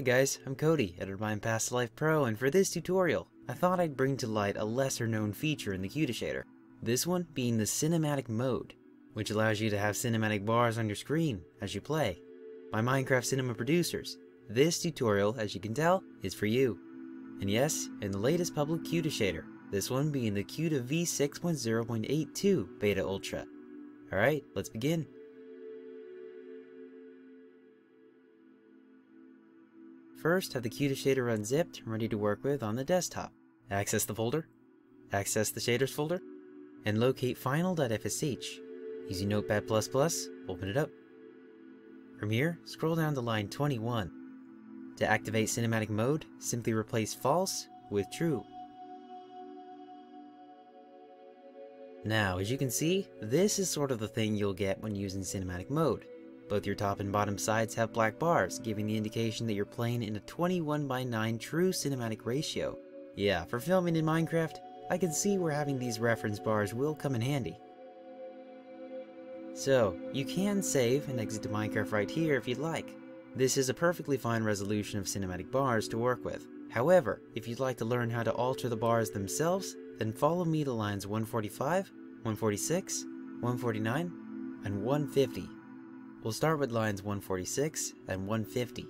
Hey guys, I'm Cody, editor of Past Life Pro, and for this tutorial, I thought I'd bring to light a lesser known feature in the Kuda This one being the cinematic mode, which allows you to have cinematic bars on your screen as you play. My Minecraft Cinema producers, this tutorial, as you can tell, is for you. And yes, in the latest public Kuda this one being the Kuda v6.0.82 Beta Ultra. Alright, let's begin. First, have the Kuda shader unzipped and ready to work with on the desktop. Access the folder, access the shaders folder, and locate final.fsh. Using Notepad++, open it up. From here, scroll down to line 21. To activate cinematic mode, simply replace false with true. Now, as you can see, this is sort of the thing you'll get when using cinematic mode. Both your top and bottom sides have black bars, giving the indication that you're playing in a 21 by 9 true cinematic ratio. Yeah, for filming in Minecraft, I can see where having these reference bars will come in handy. So, you can save and exit to Minecraft right here if you'd like. This is a perfectly fine resolution of cinematic bars to work with. However, if you'd like to learn how to alter the bars themselves, then follow me to lines 145, 146, 149, and 150. We'll start with lines 146 and 150.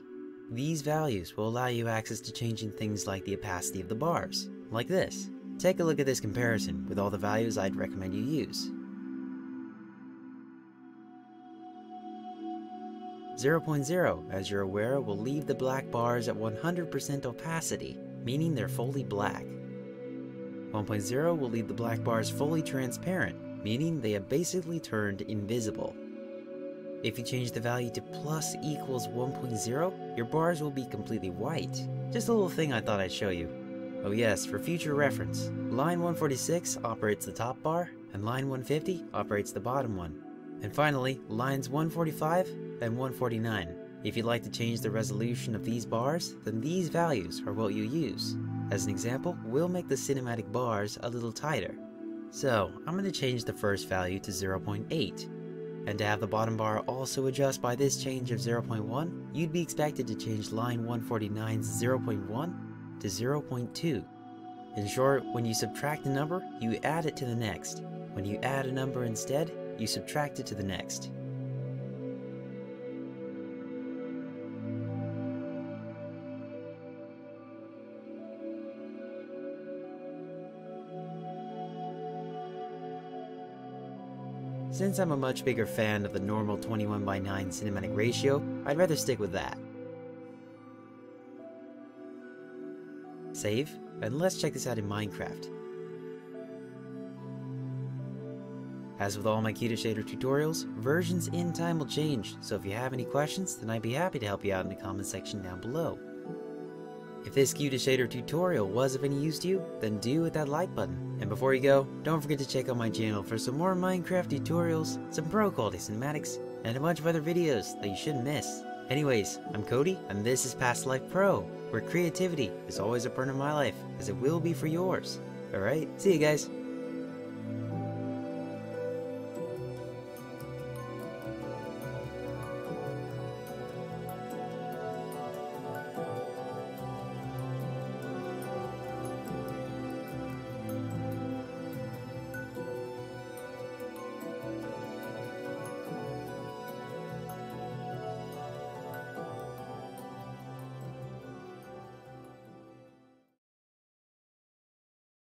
These values will allow you access to changing things like the opacity of the bars, like this. Take a look at this comparison with all the values I'd recommend you use. 0.0, as you're aware, will leave the black bars at 100% opacity, meaning they're fully black. 1.0 will leave the black bars fully transparent, meaning they have basically turned invisible. If you change the value to plus equals 1.0, your bars will be completely white. Just a little thing I thought I'd show you. Oh yes, for future reference, line 146 operates the top bar, and line 150 operates the bottom one. And finally, lines 145 and 149. If you'd like to change the resolution of these bars, then these values are what you use. As an example, we'll make the cinematic bars a little tighter. So, I'm going to change the first value to 0.8, and to have the bottom bar also adjust by this change of 0.1, you'd be expected to change line 149's 0.1 to 0.2. In short, when you subtract a number, you add it to the next. When you add a number instead, you subtract it to the next. Since I'm a much bigger fan of the normal 21 by 9 cinematic ratio, I'd rather stick with that. Save, and let's check this out in Minecraft. As with all my Kuda Shader tutorials, versions in time will change, so if you have any questions, then I'd be happy to help you out in the comment section down below. If this Kuda Shader tutorial was of any use to you, then do hit that like button. And before you go, don't forget to check out my channel for some more Minecraft tutorials, some pro quality cinematics, and a bunch of other videos that you shouldn't miss. Anyways, I'm Cody, and this is Past Life Pro, where creativity is always a part of my life, as it will be for yours. Alright, see you guys.